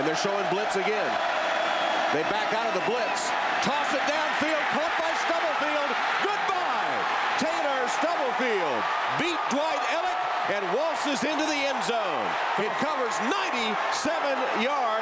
And they're showing blitz again. They back out of the blitz. Toss it downfield. Caught by Stubblefield. Goodbye. Taylor Stubblefield beat Dwight Ellick and waltzes into the end zone. It covers 97 yards.